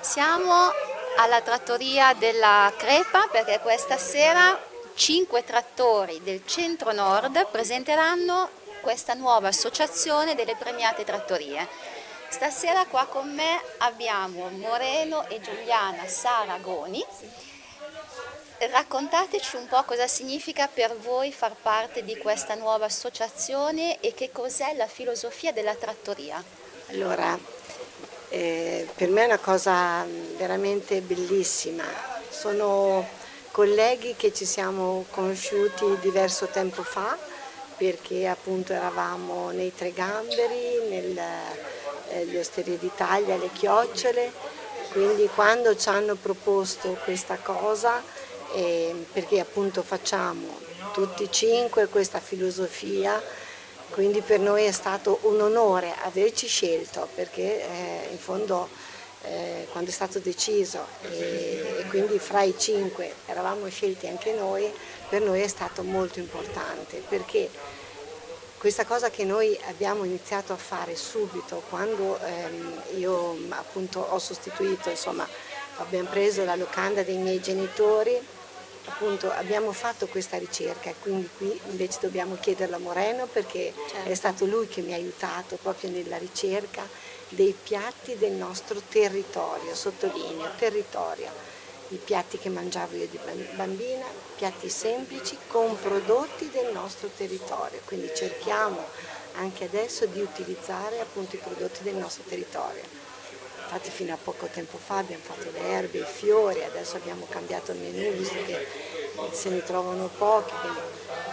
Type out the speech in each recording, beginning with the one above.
Siamo alla trattoria della Crepa perché questa sera cinque trattori del centro-nord presenteranno questa nuova associazione delle premiate trattorie. Stasera qua con me abbiamo Moreno e Giuliana Saragoni. Raccontateci un po' cosa significa per voi far parte di questa nuova associazione e che cos'è la filosofia della trattoria. Allora, eh, per me è una cosa veramente bellissima. Sono colleghi che ci siamo conosciuti diverso tempo fa perché appunto eravamo nei Tre Gamberi, negli eh, Osterie d'Italia, le Chiocciole, quindi quando ci hanno proposto questa cosa, eh, perché appunto facciamo tutti e cinque questa filosofia, quindi per noi è stato un onore averci scelto perché eh, in fondo eh, quando è stato deciso e, e, quindi fra i cinque eravamo scelti anche noi, per noi è stato molto importante perché questa cosa che noi abbiamo iniziato a fare subito quando ehm, io appunto ho sostituito, insomma abbiamo preso la locanda dei miei genitori appunto abbiamo fatto questa ricerca e quindi qui invece dobbiamo chiederla a Moreno perché certo. è stato lui che mi ha aiutato proprio nella ricerca dei piatti del nostro territorio, sottolineo, territorio. I piatti che mangiavo io di bambina, piatti semplici con prodotti del nostro territorio, quindi cerchiamo anche adesso di utilizzare appunto i prodotti del nostro territorio infatti fino a poco tempo fa abbiamo fatto le erbe, i fiori, adesso abbiamo cambiato il menù visto che se ne trovano pochi,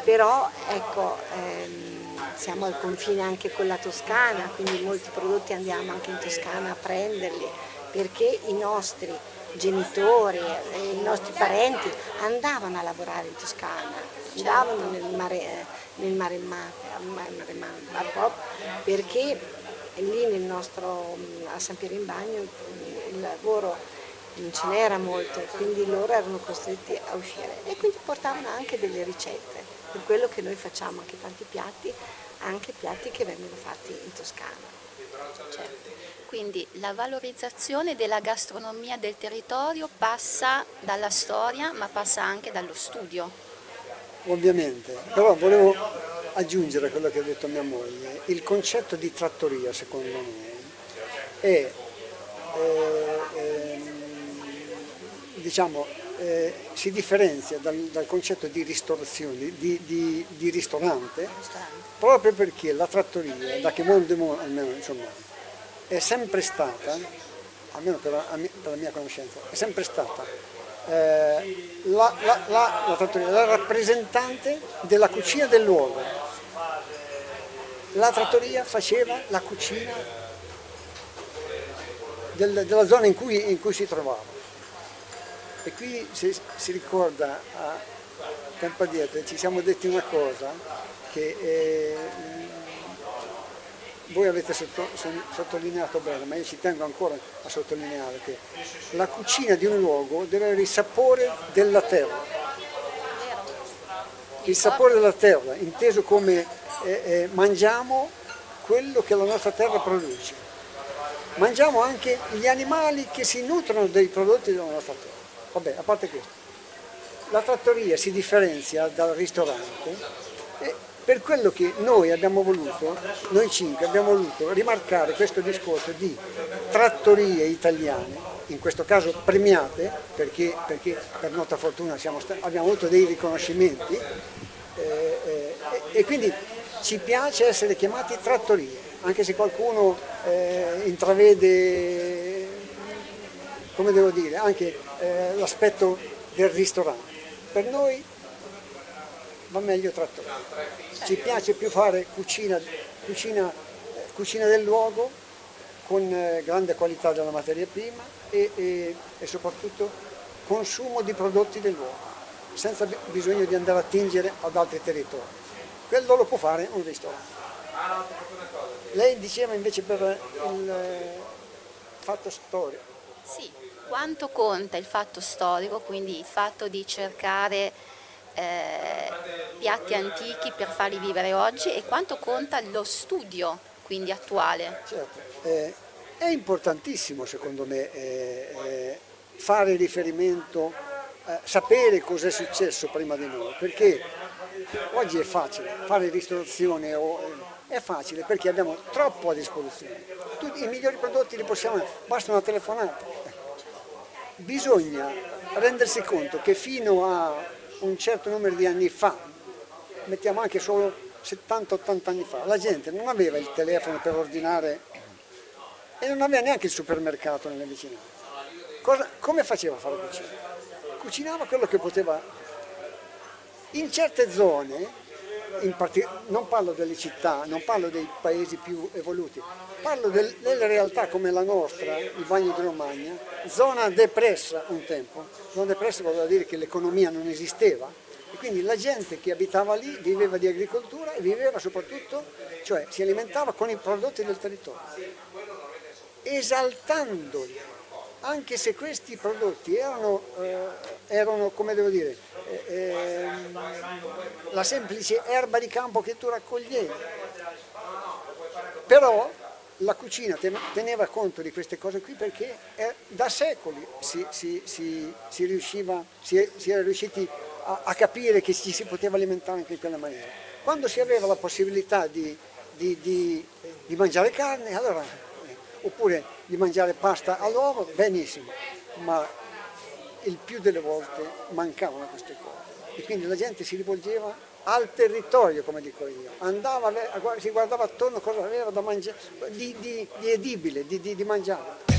però ecco, ehm, siamo al confine anche con la Toscana, quindi molti prodotti andiamo anche in Toscana a prenderli perché i nostri genitori, e i nostri parenti andavano a lavorare in Toscana, andavano nel mare, nel mare Mate, perché lì nel nostro, a San Piero in Bagno il lavoro non ce n'era molto, quindi loro erano costretti a uscire e quindi portavano anche delle ricette, per quello che noi facciamo anche tanti piatti, anche piatti che vengono fatti in Toscana. Certo. Quindi la valorizzazione della gastronomia del territorio passa dalla storia ma passa anche dallo studio. Ovviamente, però volevo aggiungere a quello che ha detto mia moglie, il concetto di trattoria secondo me è, eh, eh, diciamo, eh, si differenzia dal, dal, concetto di ristorazione, di, di, di ristorante, proprio perché la trattoria, da che mondo almeno insomma, è sempre stata, almeno per la, per la mia conoscenza, è sempre stata eh, la, la, la, la rappresentante della cucina del luogo la trattoria faceva la cucina del, della zona in cui, in cui, si trovava. E qui se, si ricorda a tempo addietro ci siamo detti una cosa che eh, voi avete sotto, sottolineato bene, ma io ci tengo ancora a sottolineare che la cucina di un luogo deve avere il sapore della terra. Il sapore della terra, inteso come eh, eh, mangiamo quello che la nostra terra produce. Mangiamo anche gli animali che si nutrono dei prodotti della nostra terra. Vabbè, a parte questo. La trattoria si differenzia dal ristorante per quello che noi abbiamo voluto, noi cinque abbiamo voluto rimarcare questo discorso di trattorie italiane, in questo caso premiate, perché, perché per nostra fortuna abbiamo avuto dei riconoscimenti eh, eh, e quindi ci piace essere chiamati trattorie, anche se qualcuno eh, intravede, come devo dire, anche eh, l'aspetto del ristorante. Per noi va meglio trattoria. Ci piace più fare cucina, cucina, cucina del luogo con eh, grande qualità della materia prima e, e, e soprattutto consumo di prodotti del luogo, senza bisogno di andare a tingere ad altri territori quello lo può fare un ristorante. Lei diceva invece per il eh, fatto storico. Sì, quanto conta il fatto storico, quindi il fatto di cercare eh, piatti antichi per farli vivere oggi e quanto conta lo studio quindi attuale. Certo, eh, è importantissimo secondo me eh, eh fare riferimento, eh, sapere cosa è successo prima di noi, perché oggi è facile fare ristorazione eh, è facile perché abbiamo troppo a disposizione. Tutti, I migliori prodotti li possiamo, basta una telefonata. Bisogna rendersi conto che fino a un certo numero di anni fa, mettiamo anche solo 70-80 anni fa, la gente non aveva il telefono per ordinare e non aveva neanche il supermercato nelle vicinanze. Cosa, come faceva a fare cucina? Cucinava quello che poteva. In certe zone, in non parlo delle città, non parlo dei paesi più evoluti, parlo del, delle realtà come la nostra, il Bagno di Romagna, zona depressa un tempo, zona depressa vuol dire che l'economia non esisteva. E quindi la gente che abitava lì viveva di agricoltura e viveva soprattutto, cioè si alimentava con i prodotti del territorio, esaltandoli, anche se questi prodotti erano, eh, erano come devo dire, eh, la semplice erba di campo che tu raccoglievi. Però la cucina teneva conto di queste cose qui perché da secoli si, si, si, si riusciva, era riusciti a, a, capire che ci si poteva alimentare anche in quella maniera. Quando si aveva la possibilità di, di, di, di mangiare carne, allora, eh, oppure di mangiare pasta all'uovo, benissimo, ma il più delle volte mancavano queste cose e quindi la gente si rivolgeva al territorio, come dico io, andava, si guardava attorno cosa aveva da mangiare, di, di, di edibile, di, di mangiare.